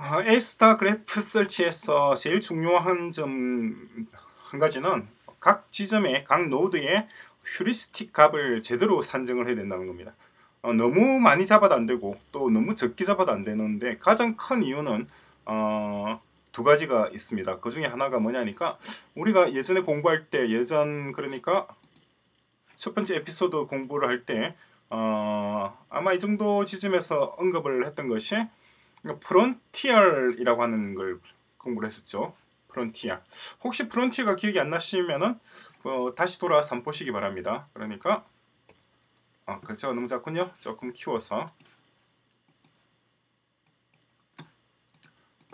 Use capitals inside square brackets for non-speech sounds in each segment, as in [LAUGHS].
어, A스타 그래프 설치에서 제일 중요한 점 한 가지는 각 지점에 각 노드에 휴리스틱 값을 제대로 산정을 해야 된다는 겁니다. 어, 너무 많이 잡아도 안 되고 또 너무 적게 잡아도 안 되는데 가장 큰 이유는 어, 두 가지가 있습니다. 그 중에 하나가 뭐냐니까 우리가 예전에 공부할 때 예전 그러니까 첫 번째 에피소드 공부를 할때 어, 아마 이 정도 지점에서 언급을 했던 것이 frontier이라고 하는 걸 공부를 했었죠. 프론티어. 혹시 frontier가 기억이 안 나시면은 어, 다시 돌아와서 한번 보시기 바랍니다. 그러니까 아, 글자가 너무 작군요. 조금 키워서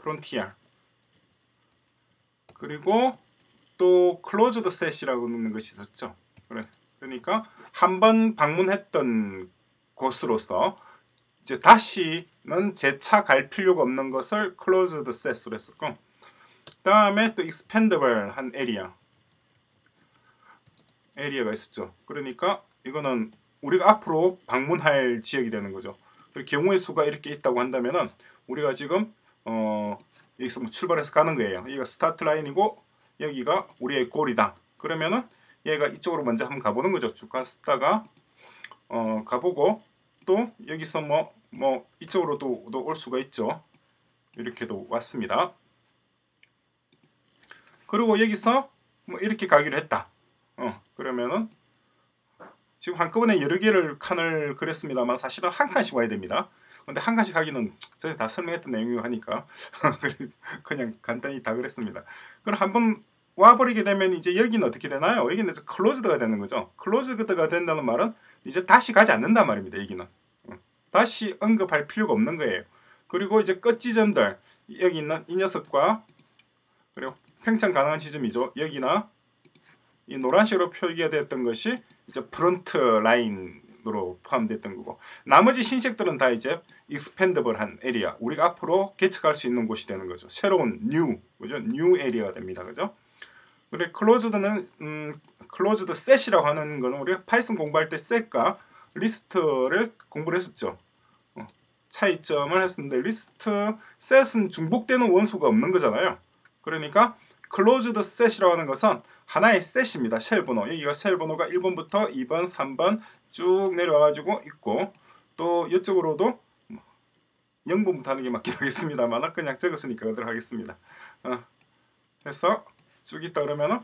프론티어 그리고 또 closed set이라고 넣는 것이 있었죠. 그래. 그러니까 한 번 방문했던 곳으로서 이제 다시 는 재차 갈 필요가 없는 것을 closed set으로 했었고 다음에 또 expandable 한 area area가 있었죠. 그러니까 이거는 우리가 앞으로 방문할 지역이 되는 거죠. 경우의 수가 이렇게 있다고 한다면은 우리가 지금 어 여기서 뭐 출발해서 가는 거예요. 여기가 스타트 라인이고 여기가 우리의 골이다. 그러면은 얘가 이쪽으로 먼저 한번 가보는 거죠. 쭉 갔다가 어 가보고 또 여기서 뭐 뭐뭐 이쪽으로도 올 수가 있죠. 이렇게도 왔습니다. 그리고 여기서 뭐 이렇게 가기로 했다. 어, 그러면은 지금 한꺼번에 여러 개를 칸을 그렸습니다만 사실은 한 칸씩 와야 됩니다. 근데 한 칸씩 하기는 전에 다 설명했던 내용이고 하니까 [LAUGHS] 그냥 간단히 다 그랬습니다. 그럼 한번 와버리게 되면 이제 여기는 어떻게 되나요? 여기는 이제 closed가 되는 거죠. closed가 된다는 말은 이제 다시 가지 않는단 말입니다. 여기는 다시 언급할 필요가 없는 거예요. 그리고 이제 끝 지점들 여기 있는 이 녀석과 그리고 팽창 가능한 지점이죠. 여기나 이 노란색으로 표기가 됐던 것이 이제 front line으로 포함됐던 거고 나머지 흰색들은 다 이제 expandable한 area 우리가 앞으로 개척할 수 있는 곳이 되는 거죠. 새로운 new 그죠? new area가 됩니다. 그죠? 그리고 closed는 음, closed set이라고 하는 거는 우리가 Python 공부할 때 set과 리스트를 공부를 했었죠. 어, 차이점을 했었는데 리스트 set은 중복되는 원소가 없는 거잖아요. 그러니까 closed set이라고 하는 것은 하나의 set입니다. 셀 번호. 여기가 셀 번호가 1번부터 2번, 3번 쭉 내려와가지고 있고 또 이쪽으로도 0번부터 하는 게 맞긴 [LAUGHS] 하겠습니다만 그냥 적었으니까 그대로 하겠습니다. 어, 그래서 쭉 있다 그러면은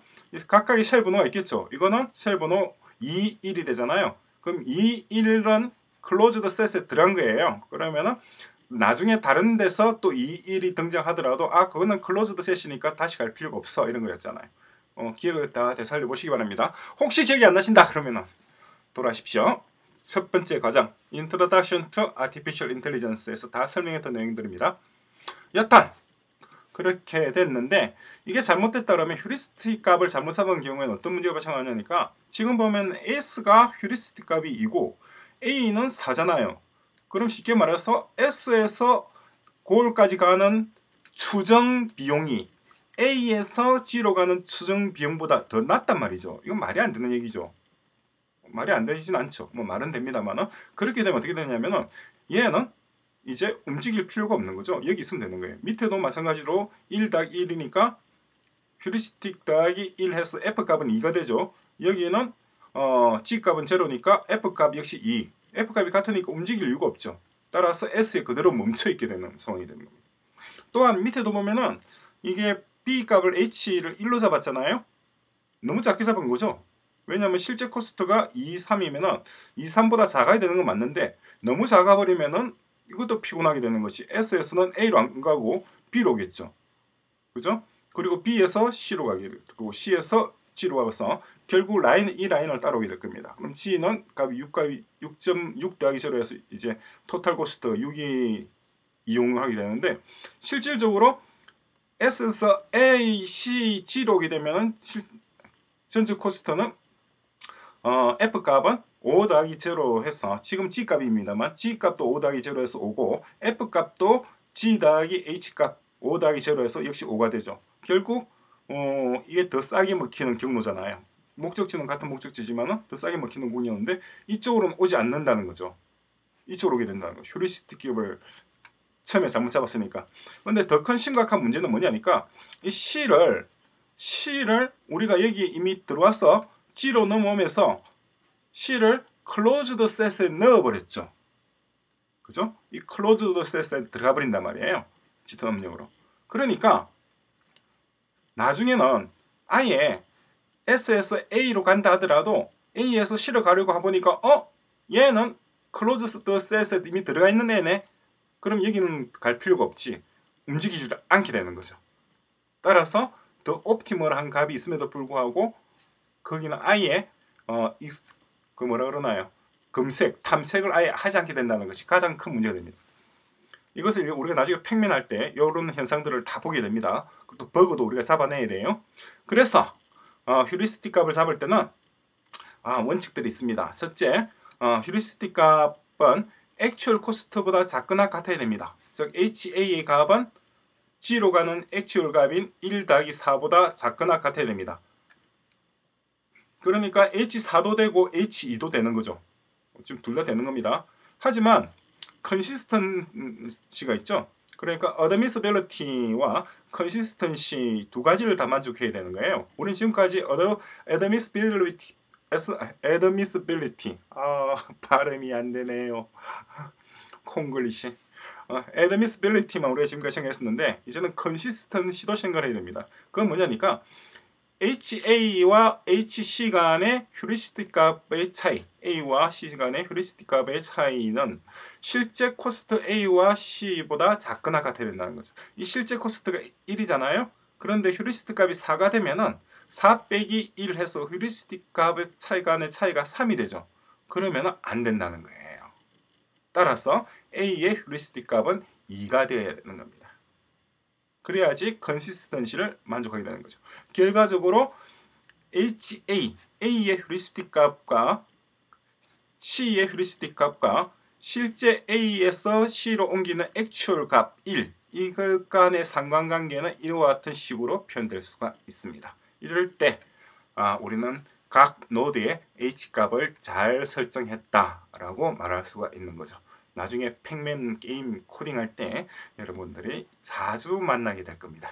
각각의 셀 번호가 있겠죠. 이거는 셀 번호 2, 1이 되잖아요. 그럼 2, 1은 closed set에 들어간 거예요. 그러면은 나중에 다른 데서 또 2, 1이 등장하더라도 아 그거는 closed set이니까 다시 갈 필요가 없어 이런 거였잖아요. 어, 기억을 다 되살려 보시기 바랍니다. 혹시 기억이 안 나신다 그러면은 돌아가십시오. 첫 번째 과정 Introduction to Artificial Intelligence에서 다 설명했던 내용들입니다. 여탄 그렇게 됐는데 이게 잘못됐다 그러면 휴리스틱 값을 잘못 잡은 경우에는 어떤 문제가 발생하냐니까 지금 보면 S가 휴리스틱 값이 2고 A는 4잖아요. 그럼 쉽게 말해서 S에서 골까지 가는 추정 비용이 A에서 G로 가는 추정 비용보다 더 낮단 말이죠. 이건 말이 안 되는 얘기죠. 말이 안 되진 않죠. 뭐 말은 됩니다만은 그렇게 되면 어떻게 되냐면은 얘는 이제 움직일 필요가 없는 거죠. 여기 있으면 되는 거예요. 밑에도 마찬가지로 1 더하기 1이니까 휴리스틱 더하기 1 해서 F값은 2가 되죠. 여기는 어, G값은 제로니까 F값 역시 2. F값이 같으니까 움직일 이유가 없죠. 따라서 S에 그대로 멈춰 있게 되는 상황이 되는 겁니다. 또한 밑에도 보면은 이게 B 값을 H를 1로 잡았잖아요. 너무 작게 잡은 거죠. 왜냐하면 실제 cost가 2, 3이면은 2, 3보다 작아야 되는 건 맞는데 너무 작아버리면은 이것도 피곤하게 되는 것이 S에서는 A로 안 가고 B로 오겠죠. 그죠? 그리고 B에서 C로 가게 되고 C에서 G로 가서 결국 라인 이 라인을 따라오게 될 겁니다. 그럼 G는 값이 6 값이 6.6 더하기 0에서 이제 total cost 6이 이용을 하게 되는데 실질적으로 S에서 A, C, G로 오게 되면 전체 코스트는 어, F 값은 5 더하기 0 해서 지금 G 값입니다만 G 값도 5 더하기 0 해서 5고 F 값도 G 더하기 H 값5 더하기 0 해서 역시 5가 되죠. 결국 어, 이게 더 싸게 먹히는 경로잖아요. 목적지는 같은 목적지지만 더 싸게 먹히는 공이었는데 이쪽으로는 오지 않는다는 거죠. 이쪽으로 오게 된다는 거. 휴리스틱 기업을 처음에 잘못 잡았으니까. 근데 더 큰 심각한 문제는 뭐냐니까 이 C를 C를 우리가 여기 이미 들어와서 G로 넘어오면서 C를 closed set에 넣어버렸죠. 그죠? 이 closed set에 들어가 버린단 말이에요. 짙은 음력으로. 그러니까 나중에는 아예 S에서 A로 간다 하더라도 A에서 C로 가려고 해보니까 어? 얘는 closed set에 이미 들어가 있는 애네. 그럼 여기는 갈 필요가 없지. 움직이지 않게 되는 거죠. 따라서 더 옵티멀한 값이 있음에도 불구하고 거기는 아예 어, 익- 그 뭐라 그러나요? 검색, 탐색을 아예 하지 않게 된다는 것이 가장 큰 문제가 됩니다. 이것을 우리가 나중에 팩맨 할 때 이런 현상들을 다 보게 됩니다. 또 버그도 우리가 잡아내야 돼요. 그래서 어, 휴리스틱 값을 잡을 때는 아, 원칙들이 있습니다. 첫째, 어, heuristic 값은 actual cost보다 작거나 같아야 됩니다. 즉 HA의 값은 G로 가는 actual 값인 1 더하기 4보다 작거나 같아야 됩니다. 그러니까 H4도 되고 H2도 되는 거죠. 지금 둘 다 되는 겁니다. 하지만 consistency가 있죠. 그러니까 admissibility와 consistency 두 가지를 다 만족해야 되는 거예요. 우리는 지금까지 admissibility, admissibility 아 발음이 안 되네요. 콩글리시. 어, admissibility만 우리가 지금까지 생각했었는데 이제는 consistency도 생각을 해야 됩니다. 그건 뭐냐니까 HA와 HC 간의 heuristic 값의 차이, A와 C 간의 heuristic 값의 차이는 실제 cost A와 C보다 작거나 같아야 된다는 거죠. 이 실제 cost가 1이잖아요. 그런데 휴리스틱 값이 4가 되면은 4 빼기 1 해서 휴리스틱 값의 차이 간의 차이가 3이 되죠. 그러면은 안 된다는 거예요. 따라서 A의 휴리스틱 값은 2가 되어야 되는 겁니다. 그래야지 컨시스턴시를 만족하게 되는 거죠. 결과적으로 HA, A의 휴리스틱 값과 C의 휴리스틱 값과 실제 A에서 C로 옮기는 액츄얼 값 1, 이것 간의 상관관계는 이와 같은 식으로 표현될 수가 있습니다. 이럴 때 아, 우리는 각 노드의 H 값을 잘 설정했다라고 말할 수가 있는 거죠. 나중에 Pacman 게임 코딩할 때 여러분들이 자주 만나게 될 겁니다.